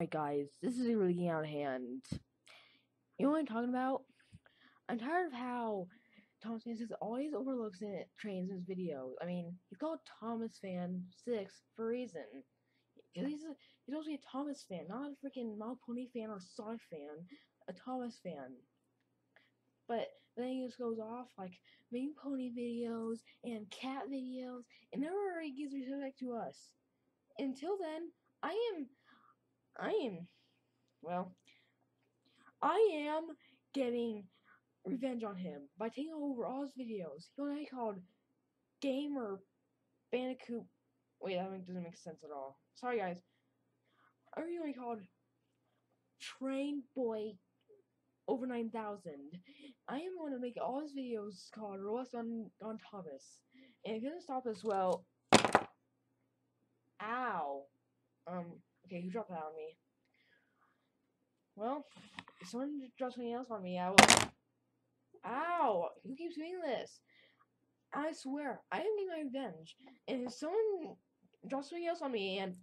Alright guys, this is really getting out of hand. You know what I'm talking about? I'm tired of how Thomas Fan 6 always overlooks in trains in his videos. I mean, he's called Thomas Fan 6 for a reason. He's, he's be a Thomas fan, not a freaking My Pony fan or Sonic fan. A Thomas fan. But then he just goes off like making pony videos and cat videos and never really gives respect to us. Until then, I am I am, well, I am getting revenge on him by taking over all his videos. He only called Gamer Bandicoot. Wait, that doesn't make sense at all. Sorry, guys. I only called Train Boy over 9,000. I am going to make all his videos called Roast on, on Thomas. And if he doesn't stop as well. Ow. Um, Okay, who dropped that on me? Well, if someone drops something else on me, I will. Ow! Who keeps doing this? I swear, I am getting my revenge. And if someone drops something else on me and.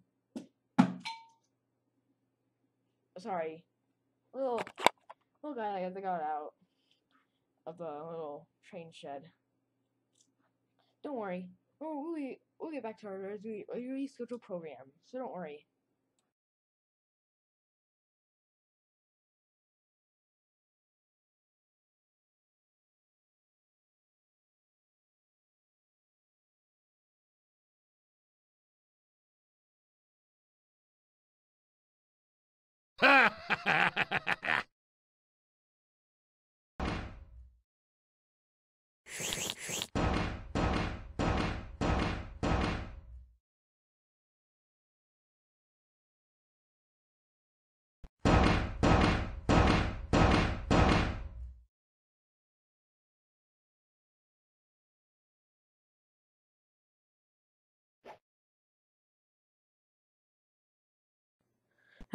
Sorry. Little. Little guy that got out of the little train shed. Don't worry. We'll, we'll, we'll get back to our, our rescheduled program, so don't worry. Ha ha ha ha!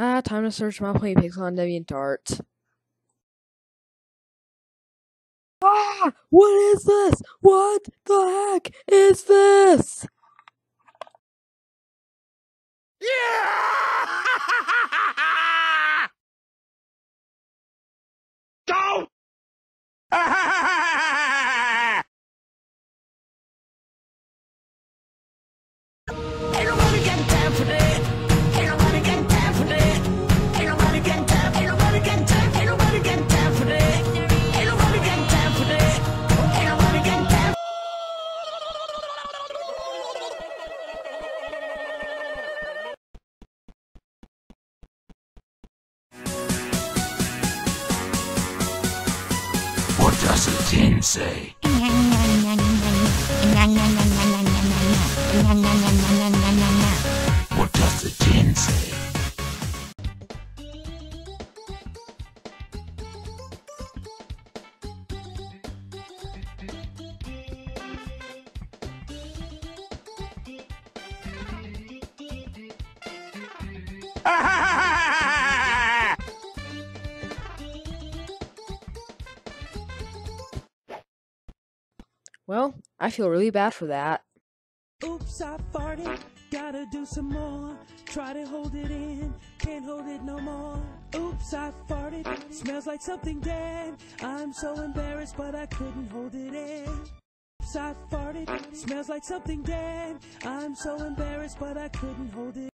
Ah, time to search my play pixel on DeviantArt. Ah! What is this? What the heck is this? The say? What does the tin say? Ah, well, I feel really bad for that. Oops, I farted. Gotta do some more. Try to hold it in. Can't hold it no more. Oops, I farted. Smells like something dead. I'm so embarrassed, but I couldn't hold it in. Oops, I farted. Smells like something dead. I'm so embarrassed, but I couldn't hold it